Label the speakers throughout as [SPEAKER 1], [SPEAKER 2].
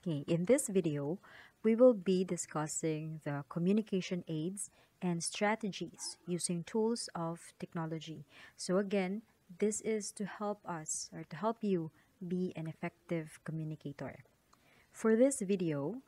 [SPEAKER 1] Okay, in this video, we will be discussing the communication aids and strategies using tools of technology. So again, this is to help us or to help you be an effective communicator. For this video,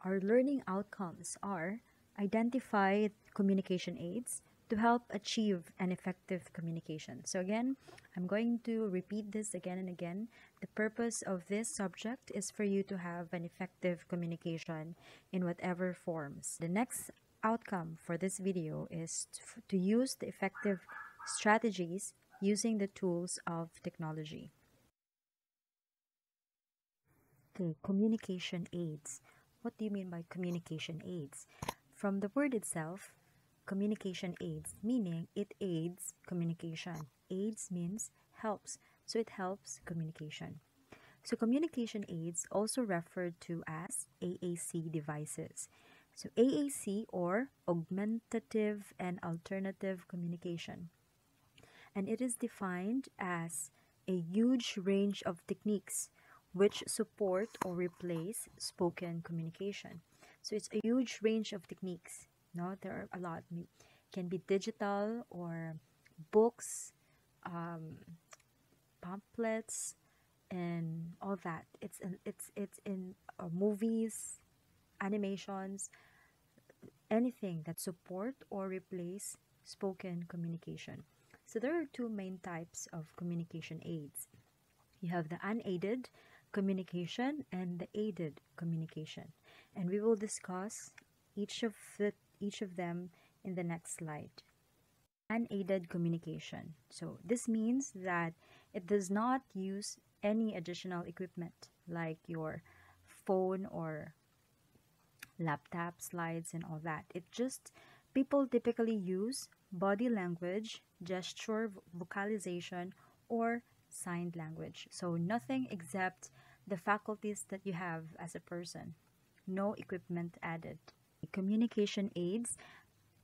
[SPEAKER 1] our learning outcomes are identify communication aids to help achieve an effective communication. So again, I'm going to repeat this again and again. The purpose of this subject is for you to have an effective communication in whatever forms. The next outcome for this video is to use the effective strategies using the tools of technology. The communication aids. What do you mean by communication aids? From the word itself, communication aids, meaning it aids communication. Aids means helps, so it helps communication. So communication aids also referred to as AAC devices. So AAC or augmentative and alternative communication. And it is defined as a huge range of techniques which support or replace spoken communication. So it's a huge range of techniques no there are a lot it can be digital or books um, pamphlets and all that. It's in it's it's in uh, movies animations anything that support or replace spoken communication. So there are two main types of communication aids. You have the unaided communication and the aided communication. And we will discuss each of the each of them in the next slide. Unaided communication. So this means that it does not use any additional equipment like your phone or laptop slides and all that. It just people typically use body language, gesture, vocalization, or signed language. So nothing except the faculties that you have as a person. No equipment added communication aids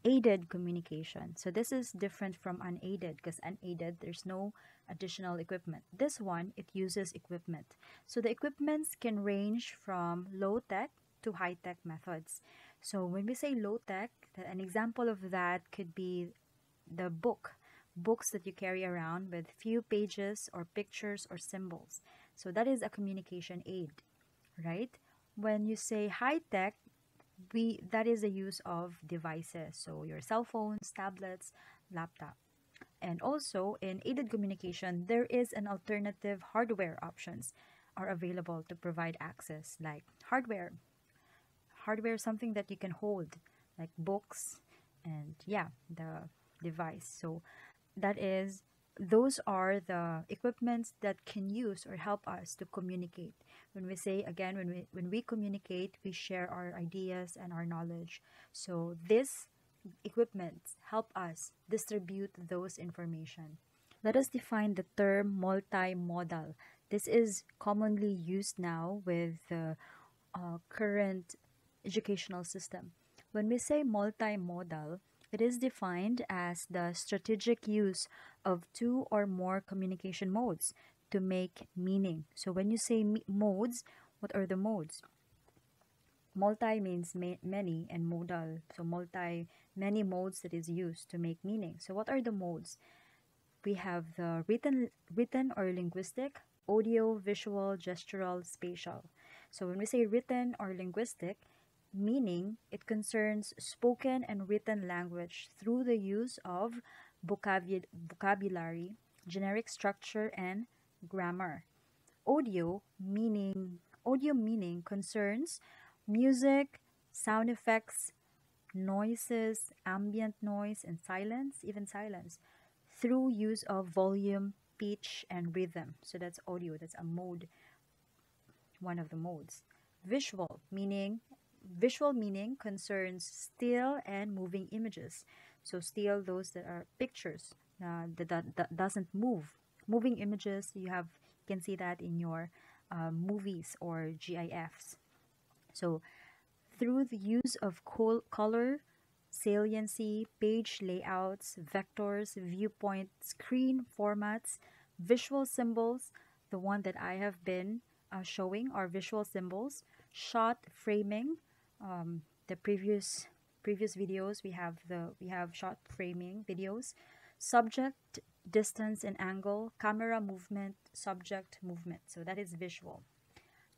[SPEAKER 1] aided communication. So this is different from unaided because unaided there's no additional equipment. This one it uses equipment. So the equipments can range from low tech to high tech methods. So when we say low tech an example of that could be the book books that you carry around with few pages or pictures or symbols. So that is a communication aid right? When you say high tech we that is the use of devices. So your cell phones tablets laptop. And also in aided communication there is an alternative hardware options are available to provide access like hardware. Hardware something that you can hold like books and yeah the device. So that is those are the equipments that can use or help us to communicate when we say again when we when we communicate we share our ideas and our knowledge. So this equipment help us distribute those information. Let us define the term multimodal. This is commonly used now with the uh, current educational system. When we say multimodal it is defined as the strategic use of two or more communication modes to make meaning. So when you say modes, what are the modes? Multi means ma many and modal. So multi, many modes that is used to make meaning. So what are the modes? We have the written, written or linguistic, audio, visual, gestural, spatial. So when we say written or linguistic, meaning it concerns spoken and written language through the use of vocabulary, generic structure, and grammar. Audio meaning audio meaning concerns music, sound effects, noises, ambient noise and silence, even silence through use of volume, pitch and rhythm. So that's audio, that's a mode one of the modes. Visual meaning visual meaning concerns still and moving images. So still those that are pictures uh, that, that, that doesn't move moving images you have you can see that in your uh, movies or GIFs so through the use of col color saliency page layouts vectors viewpoint screen formats visual symbols the one that I have been uh, showing are visual symbols, shot framing. Um, the previous previous videos we have the we have shot framing videos, subject distance and angle, camera movement, subject movement. So that is visual.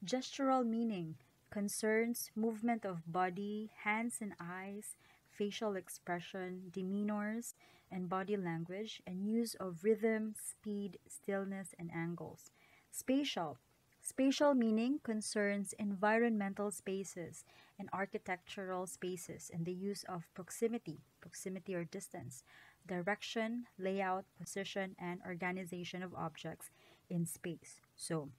[SPEAKER 1] Gestural meaning concerns movement of body, hands and eyes, facial expression, demeanors, and body language, and use of rhythm, speed, stillness, and angles. Spatial. Spatial meaning concerns environmental spaces and architectural spaces and the use of proximity, proximity or distance, direction, layout, position, and organization of objects in space. So,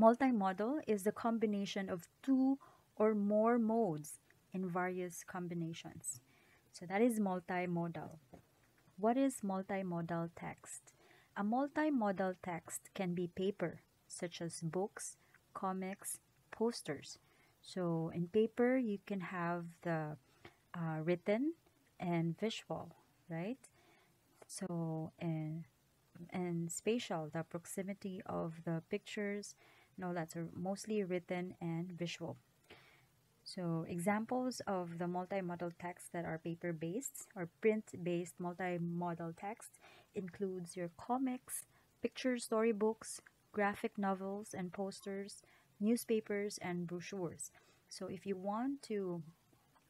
[SPEAKER 1] multimodal is the combination of two or more modes in various combinations. So that is multimodal. What is multimodal text? A multimodal text can be paper, such as books, comics, posters. So in paper, you can have the uh, written and visual, right? So and and spatial, the proximity of the pictures, no, that's mostly written and visual. So examples of the multimodal text that are paper-based or print-based multimodal text includes your comics, picture storybooks, graphic novels and posters, newspapers and brochures. So if you want to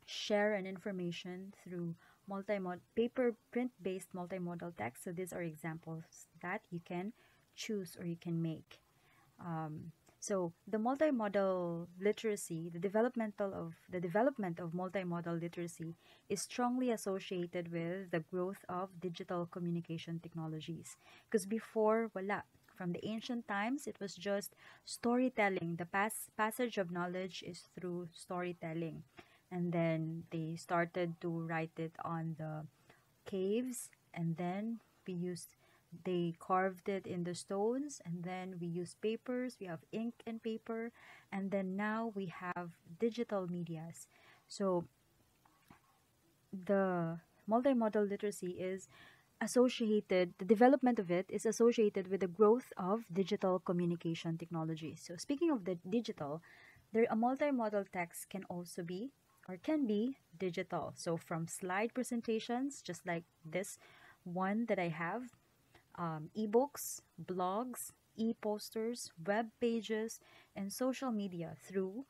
[SPEAKER 1] share an information through multimodal paper print-based multimodal text, so these are examples that you can choose or you can make. Um, so the multimodal literacy, the developmental of the development of multimodal literacy is strongly associated with the growth of digital communication technologies. Because before, wala. From the ancient times, it was just storytelling. The pass passage of knowledge is through storytelling. And then they started to write it on the caves and then we used they carved it in the stones and then we use papers we have ink and paper and then now we have digital medias. So the multimodal literacy is associated the development of it is associated with the growth of digital communication technology. So speaking of the digital there a multimodal text can also be or can be digital so from slide presentations just like this one that i have um, ebooks, blogs, e-posters, web pages, and social media through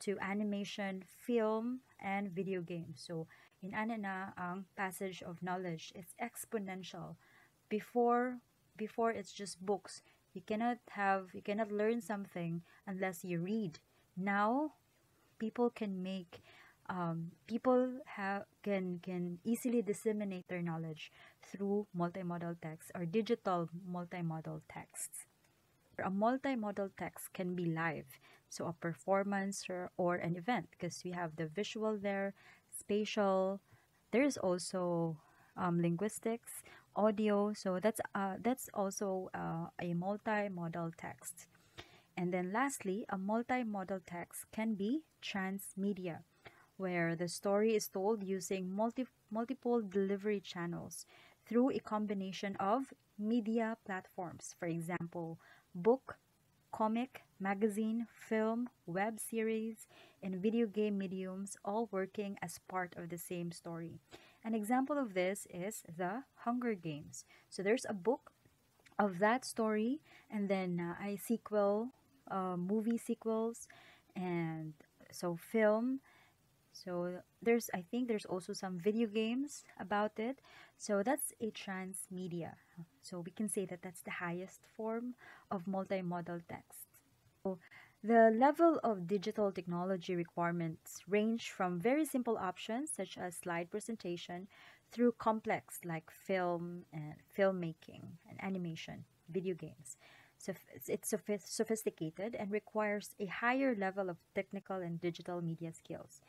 [SPEAKER 1] to animation, film, and video games. So, in ano na ang passage of knowledge, it's exponential. Before, before it's just books. You cannot have, you cannot learn something unless you read. Now, people can make um, people have can can easily disseminate their knowledge through multimodal text or digital multimodal texts. A multimodal text can be live, so a performance or, or an event because we have the visual there, spatial. There's also um, linguistics, audio. So that's uh, that's also uh, a multimodal text. And then lastly, a multimodal text can be transmedia where the story is told using multi multiple delivery channels through a combination of media platforms. For example, book, comic, magazine, film, web series, and video game mediums all working as part of the same story. An example of this is The Hunger Games. So there's a book of that story and then uh, a sequel, uh, movie sequels, and so film. So there's i think there's also some video games about it. So that's a transmedia. So we can say that that's the highest form of multimodal text. So the level of digital technology requirements range from very simple options such as slide presentation through complex like film and filmmaking and animation video games it's sophisticated and requires a higher level of technical and digital media skills